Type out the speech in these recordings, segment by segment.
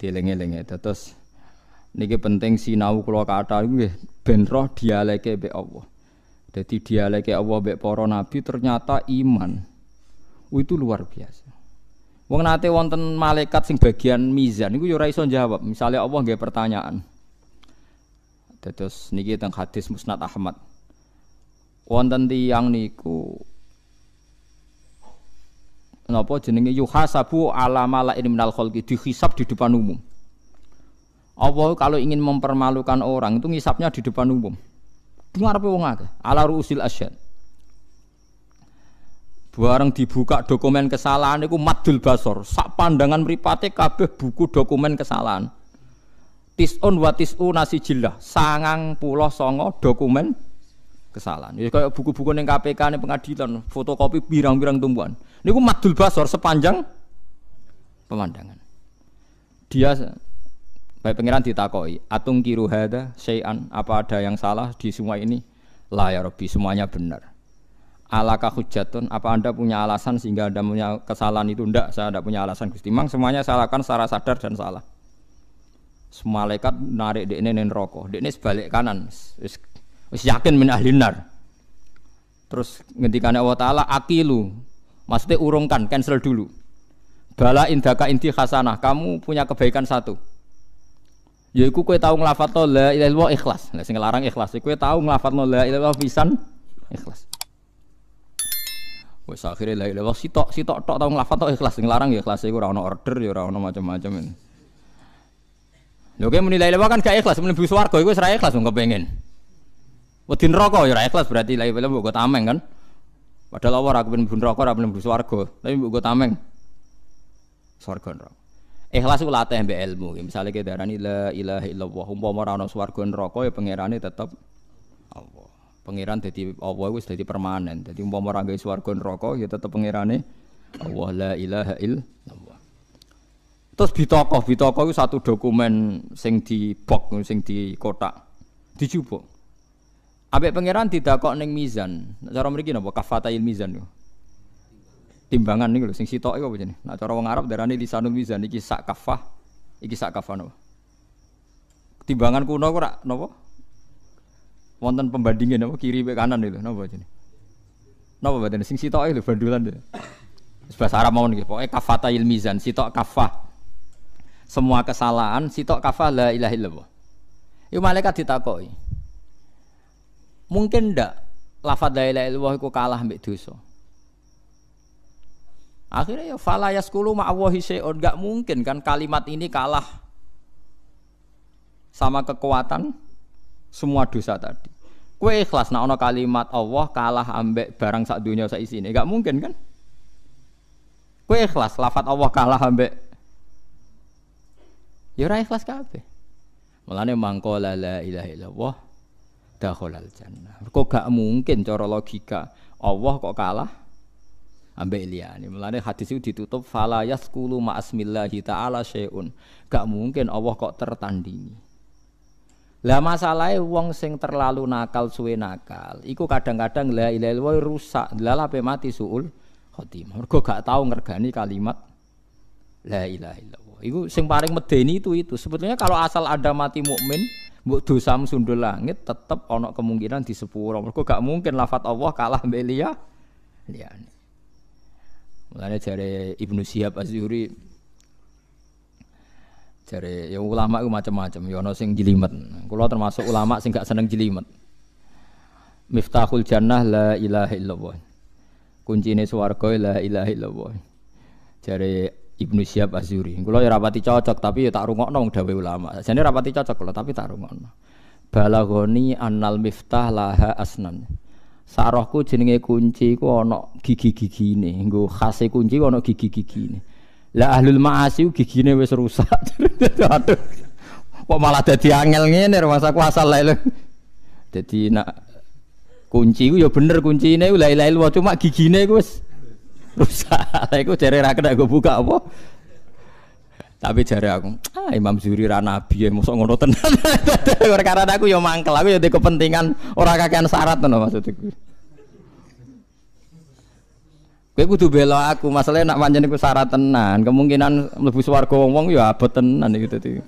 Dieling-eling terus niki penting sinau kula kata nggih ben roh dialeke mbek Allah. Jadi dialeke Allah mbek para nabi ternyata iman. Itu luar biasa. Wong nate wonten malaikat sing bagian mizan niku yo ora iso jawab. Misalnya Allah nggih pertanyaan. Terus niki teng hadis Musnad Ahmad. Wonten tiyang niku napa jenenge yuhasabu ala malain minal khalqi dihisab di depan umum. Allah kalau ingin mempermalukan orang itu ngisapnya di depan umum. Dengar apa wong akeh? Ala ruusil asyad. Bareng dibuka dokumen kesalahan itu madul basor. Sak pandangan mripate kabeh buku dokumen kesalahan. Tisun wa nasi jilah. Sangang pulau songo dokumen kesalahan. Ya kayak buku-buku yang KPK nih pengadilan, fotokopi birang-birang tumbuhan. Ini gue madul basor sepanjang pemandangan. Dia baik pangeran ditakoi, atung kiru hada syai'an apa ada yang salah di semua ini? Lah ya Rabbi, semuanya benar. Alaka hujatun, apa anda punya alasan sehingga anda punya kesalahan itu? Tidak, saya tidak punya alasan Gusti. Memang semuanya salahkan secara sadar dan salah. Semua malaikat narik di ini rokok, di ini sebalik kanan. Wis yakin min ahlinar. Terus ngendikane Allah taala akilu. Maksudnya urungkan, cancel dulu. Bala indaka inti hasanah, kamu punya kebaikan satu. Yaiku kowe tahu nglafadzno la ilaha illallah ikhlas. Lah sing larang ikhlas. Kowe tahu nglafadzno la ilaha illallah pisan ikhlas. Wes akhirnya la ilaha sitok sitok tok tahu nglafadzno ikhlas. Sing larang ya ikhlas iku ora ono order ya ora ono macam-macam. Lho kowe muni la ilaha kan gak ikhlas, mlebu swarga iku wis ra ikhlas wong kepengin. Wedi neraka ya ora ikhlas berarti la ilaha mbok tameng kan. Padahal Allah ora kepen neraka ora kepen swarga, tapi mbok tameng. Swarga neraka. Ikhlas ku latih mbek ilmu. Misalnya kita darani la ilaha illallah, umpama ora ana swarga neraka ya pangerane tetep Allah. Pangeran dadi Allah wis dadi permanen. Dadi umpama ora gawe swarga neraka ya tetep pangerane Allah la ilaha illallah. Terus bitokoh, bitokoh itu satu dokumen sing di box, sing di kotak, dijupuk. Ambek pangeran tidak kok neng mizan. Cara mriki napa kafatail mizan yo. Timbangan niku lho sing sitok apa jenenge? Nah cara wong Arab darane lisanul mizan iki sak kafah, iki sak kafah napa? Timbangan kuno kok ora napa? Wonten pembandingin napa kiri mek kanan itu napa jenenge? Napa badan sing sitok lho bandulan lho. Bahasa Arab mau niki pokoke kafatail mizan, sitok kafah. Semua kesalahan sitok kafah la ilaha illallah. Iku malaikat ditakoki. Mungkin ndak lafadz la ilaha illallah iku kalah mbek dosa. Akhirnya ya fala yaskulu ma'awahi syai'un enggak mungkin kan kalimat ini kalah sama kekuatan semua dosa tadi. Kue ikhlas nak ono kalimat Allah kalah ambek barang sak dunia sak isine. Enggak mungkin kan? Kue ikhlas lafat Allah kalah ambek Ya ora ikhlas kabeh. Mulane mangkola la ilaha illallah dakhalal jannah. Kok gak mungkin cara logika Allah kok kalah ambek liyane. Mulane hadis itu ditutup fala yaskulu ma'asmillahi ta'ala syai'un. Gak mungkin Allah kok tertandingi. Lah masalahnya wong sing terlalu nakal suwe nakal, iku kadang-kadang la ilaha illallah rusak, lha mati suul khotimah. Mergo gak tau ngergani kalimat la ilaha illallah. Iku sing paling medeni itu itu. Sebetulnya kalau asal ada mati mukmin, mbok dosa sundul langit tetep ana kemungkinan di sepuro. Mergo gak mungkin lafat Allah kalah mbek liya liyane. Mulane jare Ibnu Syihab Az-Zuhri jare ya ulama itu macam-macam, ya ana sing jelimet. Kula termasuk ulama sing gak seneng jelimet. Miftahul jannah la ilaha illallah. Kuncine swarga la ilaha illallah. Jare Ibnu Syihab Az-Zuhri. Kula ya rapati cocok tapi ya tak rungokno dawuh ulama. Jane rapati cocok kula tapi tak rungokno. Balagoni annal miftah laha asnan. Sarohku jenenge kunci ku ana gigi-gigine. Nggo khase kunci ku ana gigi-gigine. Lah ahlul ma'asi gigine wis rusak. Aduh. Kok malah dadi angel ngene masa kuasa lae. Dadi nak kunci ku ya bener kuncine la ilaha illallah cuma gigine ku wis rusak. Lah iku jare ra kena buka apa? Tapi jare aku, ah Imam Zuri ra nabi ya mosok ngono tenan. Karena aku ya mangkel, aku ya di kepentingan ora kakean syarat ngono maksudku. Kowe kudu bela aku, masalahnya nak pancen iku syarat tenan, kemungkinan mlebu swarga wong-wong ya abot tenan iki dadi.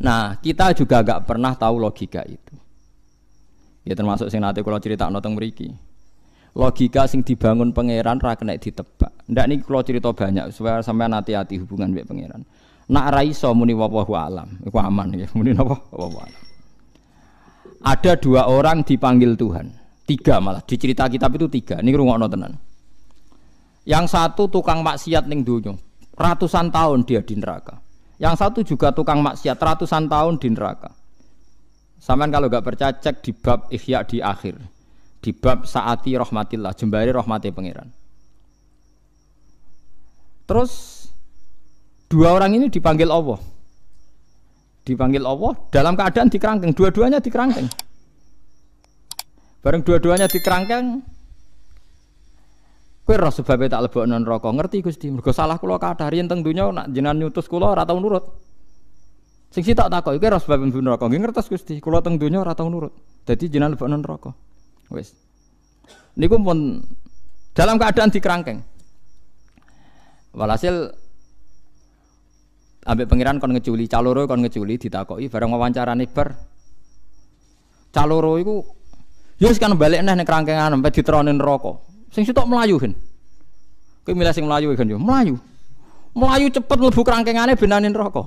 Nah, kita juga gak pernah tahu logika itu. Ya termasuk sing nate kula critakno teng mriki. Logika sing dibangun pangeran ra kena ditebak. Ndak niki kula cerita banyak supaya sampean hati-hati hubungan mbek pangeran. Nak ra iso muni wallahu alam, iku aman ya. Muni napa? Wallahu alam. Ada dua orang dipanggil Tuhan. Tiga malah di cerita kitab itu tiga. Ini rungokno tenan. Yang satu tukang maksiat ning dunyo. Ratusan tahun dia di neraka. Yang satu juga tukang maksiat ratusan tahun di neraka. Saman kalau gak percaya cek di bab Ihya di akhir. Di bab saati rahmatillah, jembari rahmati pangeran. Terus dua orang ini dipanggil Allah. Dipanggil Allah dalam keadaan dikerangkeng, dua-duanya dikerangkeng. Bareng dua-duanya dikerangkeng, Kowe roh sebabnya tak lebokno neraka. Ngerti Gusti, mergo salah kula kathah yen teng donya nak jenengan nyutus kula ora tau nurut. Sing sitok takoki kowe roh sebab mlebu neraka. Nggih ngertos Gusti, kula teng donya ora tau nurut. Dadi jenengan lebokno neraka. Wis. Niku pun dalam keadaan dikerangkeng. Walhasil ambek pangeran kon ngeculi, caloro kon ngeculi ditakoki bareng wawancarane bar. Caloro iku yo kan balik neh kerangkengan sampai diterone neraka. Sing sitok melayu kan. Kowe milih sing melayu kan yo, melayu. Melayu cepet mlebu kerangkengane benane neraka.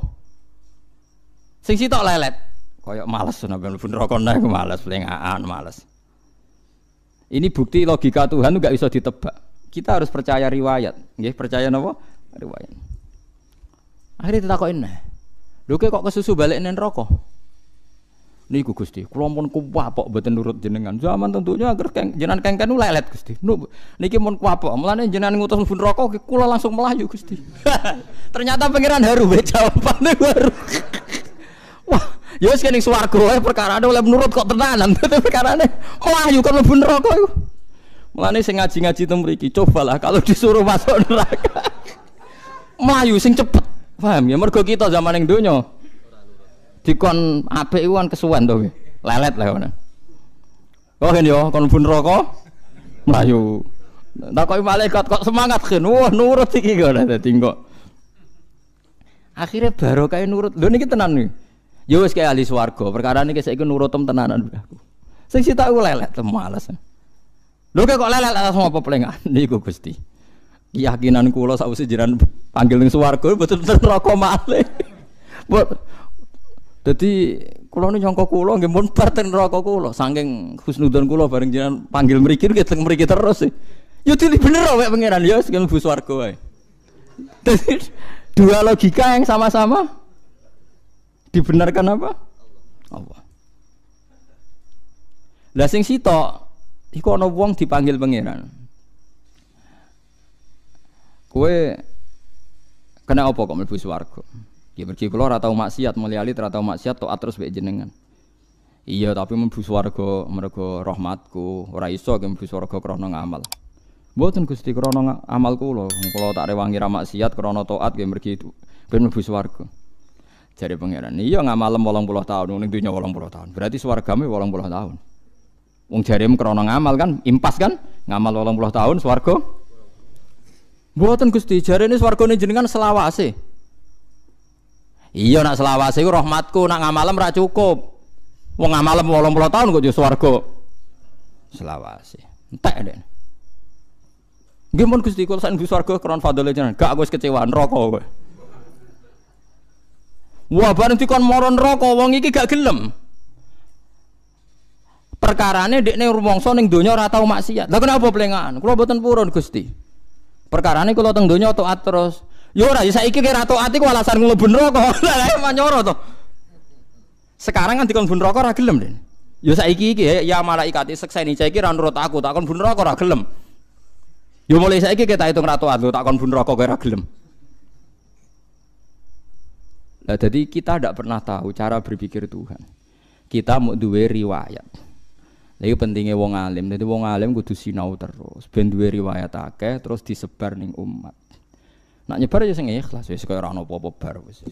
Sing sitok lelet. Kayak males sampe mlebu neraka nek males plengaan males. Ini bukti logika Tuhan nggak bisa ditebak. Kita harus percaya riwayat, nggih percaya napa? Riwayat. Akhirnya ditakokin nah. Lho kok kesusu balik ning neraka? Niku Gusti, kula pun kuwapok mboten nurut jenengan. Zaman tentunya agar keng, jenengan kengken lelet Gusti. Nu, niki mun kuwapok, mulane jenengan ngutus mlebu neraka kula langsung melayu Gusti. Ternyata pangeran haru be jawabane baru. Ya wis kene swarga perkara oleh menurut kok tenanan. Perkarane melayu kan mlebu neraka iku. Mulane sing ngaji-ngaji teng mriki, cobalah kalau disuruh masuk neraka. melayu sing cepet. Paham ya mergo kita zaman yang donya dikon apik iku kan kesuwen to lelet lah ngono oh kan yo kon pun rokok mlayu takoki malaikat kok semangat kan wah nurut iki kok dadi kok akhirnya baru kayak nurut lho niki tenan nih yo wis kayak ahli swarga. Perkara niki saiki nurut tem tenanan aku. Sing sita aku lelet males. Lho kok lelet atas apa pelengan niku Gusti. Keyakinan kula sakwise jiran panggil ning swarga betul-betul rokok malih. Jadi kula nu nyangka kula nggih mun bar teng neraka kula. Saking husnudzon kula bareng jenengan panggil mriki nggih teng mriki terus. Ya dili bener wae pangeran ya sing mlebu swarga wae. Dua logika yang sama-sama dibenarkan apa? Allah. Lah sing sitok iku ana wong dipanggil pangeran. Kowe kena apa kok mlebu swarga? Ya mergi kula ora tau maksiat, mulyali ora tau maksiat tok terus mbek jenengan. Iya, tapi mlebu swarga mergo rahmatku, ora iso ge mlebu swarga krana ngamal. Mboten Gusti krana amal kula, kula tak rewangi ra maksiat krana taat ge mergi ben mlebu swarga. Jare pangeran, iya ngamalem 80 tahun ning dunya 80 tahun. Berarti swargame 80 tahun. Wong jarem krana ngamal kan, impas kan? Ngamal 80 tahun swarga. Mboten Gusti, jarene swargane jenengan selawase. Iya nak selawase rahmatku, nak ngamalem ra cukup. Wong ngamalem 80 tahun kok yo swarga. Selawase. Entek deh. Mun Gusti kula sak swarga kron fadhole jenengan. Gak aku wis kecewa neraka kowe. Wah bareng dikon moro neraka wong iki gak gelem. Perkarane dekne rumangsa ning donya ora tau maksiat. Lah kenapa plengaan? Kula boten purun Gusti. Perkarane kula teng donya taat terus. Yo ora, ya saiki kira taat iku alasan mlebu neraka. Lah manyoro to. Sekarang kan dikon neraka ora gelem, Den. Yo saiki iki ya malaikat sekseni saiki ra nurut aku, tak kon neraka ora gelem. Yo mulai saiki kita hitung ra taat, tak kon neraka ora gelem. Nah, jadi kita tidak pernah tahu cara berpikir Tuhan. Kita mau duwe riwayat. Lagi pentingnya wong alim. Jadi wong alim kudu sinau terus. Ben duwe riwayat akeh terus disebar ning umat. Nak nyebar ya sing ikhlas wis kaya ora ono apa-apa bar wis.